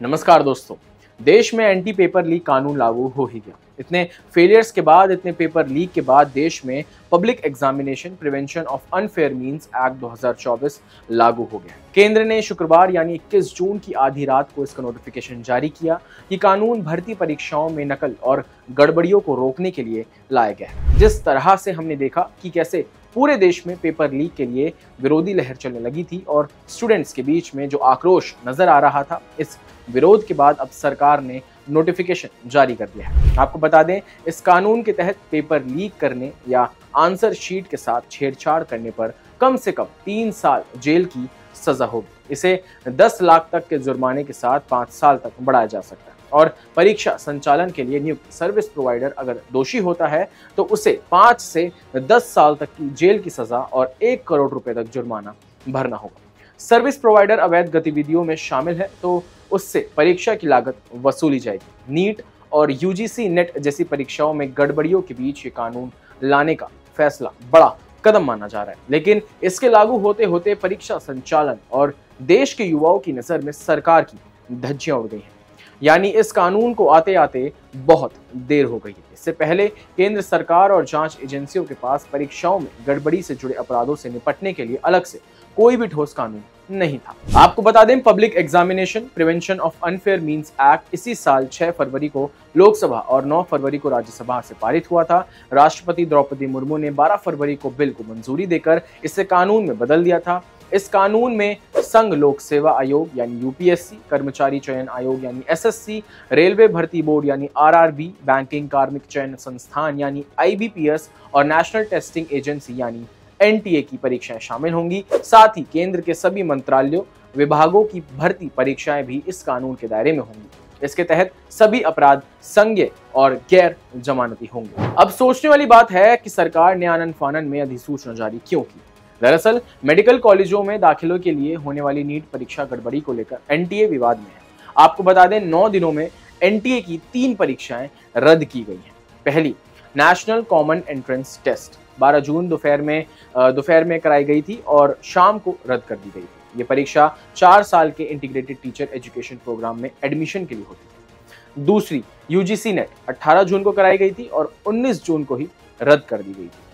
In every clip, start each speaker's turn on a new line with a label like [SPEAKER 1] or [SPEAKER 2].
[SPEAKER 1] नमस्कार दोस्तों। देश में एंटी पेपर लीक कानून लागू हो ही गया। इतने फेलियर्स के बाद, इतने पेपर लीक के बाद देश में public examination prevention of unfair means act 2024 लागू हो गया। केंद्र ने शुक्रवार यानी 21 जून की आधी रात को इसका नोटिफिकेशन जारी किया कि कानून भर्ती परीक्षाओं में नकल और गड़बड़ियों को रोकने के लिए लाया गया जिस तरह से हमने देखा कि कैसे पूरे देश में पेपर लीक के लिए विरोधी लहर चलने लगी थी और स्टूडेंट्स के बीच में जो आक्रोश नज़र आ रहा था, इस विरोध के बाद अब सरकार ने नोटिफिकेशन जारी कर दिया है। आपको बता दें, इस कानून के तहत पेपर लीक करने या आंसर शीट के साथ छेड़छाड़ करने पर कम से कम तीन साल जेल की सजा होगी। इसे दस लाख तक के जुर्माने के साथ पाँच साल तक बढ़ाया जा सकता है। और परीक्षा संचालन के लिए नियुक्त सर्विस प्रोवाइडर अगर दोषी होता है तो उसे पाँच से दस साल तक की जेल की सजा और एक करोड़ रुपए तक जुर्माना भरना होगा। सर्विस प्रोवाइडर अवैध गतिविधियों में शामिल है तो उससे परीक्षा की लागत वसूली जाएगी। नीट और यूजीसी नेट जैसी परीक्षाओं में गड़बड़ियों के बीच ये कानून लाने का फैसला बड़ा कदम माना जा रहा है। लेकिन इसके लागू होते होते परीक्षा संचालन और देश के युवाओं की नज़र में सरकार की धज्जियाँ उड़ गई हैं। यानी इस कानून को आते आते बहुत देर हो गई इससे पहले केंद्र सरकार और जाँच एजेंसियों के पास परीक्षाओं में गड़बड़ी से जुड़े अपराधों से निपटने के लिए अलग से कोई भी ठोस कानून नहीं था। आपको बता दें, public examination, prevention of unfair means act इसी साल 6 फरवरी को लोकसभा और 9 फरवरी को राज्यसभा से पारित हुआ था। राष्ट्रपति द्रौपदी मुर्मू ने 12 फरवरी को बिल को मंजूरी देकर इसे कानून में बदल दिया था। इस कानून में संघ लोक सेवा आयोग, यानी यूपीएससी कर्मचारी चयन आयोग, यानी एसएससी रेलवे भर्ती बोर्ड, यानी आरआरबी बैंकिंग कार्मिक चयन संस्थान, यानी आईबीपीएस और नेशनल टेस्टिंग एजेंसी यानी एनटीए की परीक्षाएँ शामिल होंगी। साथ ही केंद्र के सभी मंत्रालयों, विभागों की भर्ती परीक्षाएँ भी इस कानून के दायरे में होंगी। इसके तहत सभी अपराध संज्ञ और गैर जमानती होंगे। अब सोचने वाली बात है कि सरकार ने आनंद फानन में अधिसूचना जारी क्यों की? दरअसल, मेडिकल कॉलेजों में दाखिलों के लिए होने वाली नीट परीक्षा गड़बड़ी को लेकर एनटीए विवाद में है। आपको बता दें, नौ दिनों में एनटीए की तीन परीक्षाएँ रद्द की गई हैं। पहली नेशनल कॉमन एंट्रेंस टेस्ट 12 जून दोपहर में दोपहर में कराई गई थी और शाम को रद्द कर दी गई थी। ये परीक्षा चार साल के इंटीग्रेटेड टीचर एजुकेशन प्रोग्राम में एडमिशन के लिए होती थी। दूसरी यूजीसी नेट 18 जून को कराई गई थी और 19 जून को ही रद्द कर दी गई थी।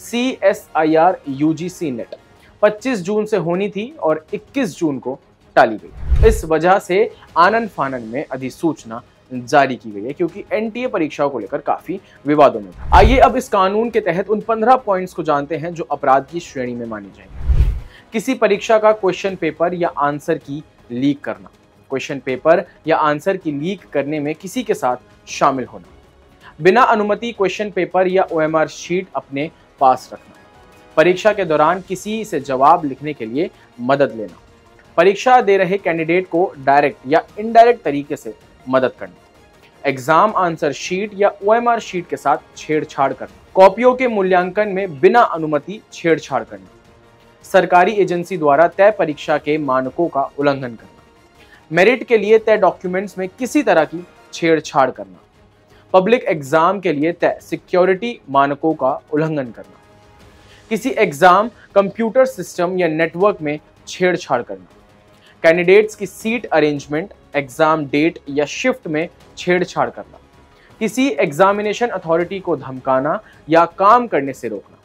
[SPEAKER 1] C S I R U G C net पच्चीस जून से होनी थी और 21 जून को टाली गई। इस वजह से आनंद फानंद में अधिसूचना जारी की गई है, क्योंकि एनटीए परीक्षाओं को लेकर काफ़ी विवादों में आइए अब इस कानून के तहत उन 15 पॉइंट्स को जानते हैं जो अपराध की श्रेणी में मानी जाएँगे। किसी परीक्षा का क्वेश्चन पेपर या आंसर की लीक करना। क्वेश्चन पेपर या आंसर की लीक करने में किसी के साथ शामिल होना। बिना अनुमति क्वेश्चन पेपर या OMR शीट अपने पास रखना। परीक्षा के दौरान किसी से जवाब लिखने के लिए मदद लेना। परीक्षा दे रहे कैंडिडेट को डायरेक्ट या इनडायरेक्ट तरीके से मदद करना। एग्ज़ाम आंसर शीट या ओएमआर शीट के साथ छेड़छाड़ करना। कॉपियों के मूल्यांकन में बिना अनुमति छेड़छाड़ करना। सरकारी एजेंसी द्वारा तय परीक्षा के मानकों का उल्लंघन करना। मेरिट के लिए तय डॉक्यूमेंट्स में किसी तरह की छेड़छाड़ करना। पब्लिक एग्ज़ाम के लिए तय सिक्योरिटी मानकों का उल्लंघन करना। किसी एग्ज़ाम कंप्यूटर सिस्टम या नेटवर्क में छेड़छाड़ करना। कैंडिडेट्स की सीट अरेंजमेंट एग्ज़ाम डेट या शिफ्ट में छेड़छाड़ करना। किसी एग्जामिनेशन अथॉरिटी को धमकाना या काम करने से रोकना।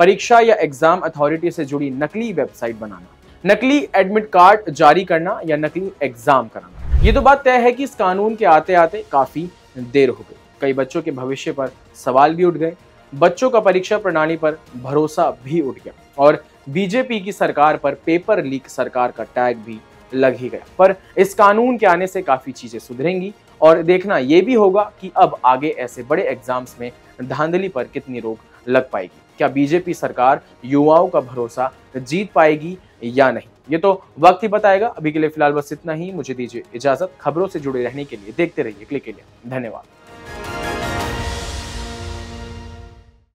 [SPEAKER 1] परीक्षा या एग्ज़ाम अथॉरिटी से जुड़ी नकली वेबसाइट बनाना। नकली एडमिट कार्ड जारी करना या नकली एग्ज़ाम कराना। ये तो बात तय है कि इस कानून के आते आते काफ़ी देर हो गई। कई बच्चों के भविष्य पर सवाल भी उठ गए। बच्चों का परीक्षा प्रणाली पर भरोसा भी उठ गया और बीजेपी की सरकार पर पेपर लीक सरकार का टैग भी लग ही गया। पर इस कानून के आने से काफ़ी चीज़ें सुधरेंगी और देखना यह भी होगा कि अब आगे ऐसे बड़े एग्ज़ाम्स में धांधली पर कितनी रोक लग पाएगी। क्या बीजेपी सरकार युवाओं का भरोसा जीत पाएगी या नहीं? ये तो वक्त ही बताएगा। अभी के लिए फ़िलहाल बस इतना ही। मुझे दीजिए इजाज़त। खबरों से जुड़े रहने के लिए देखते रहिए क्लिक के लिए धन्यवाद।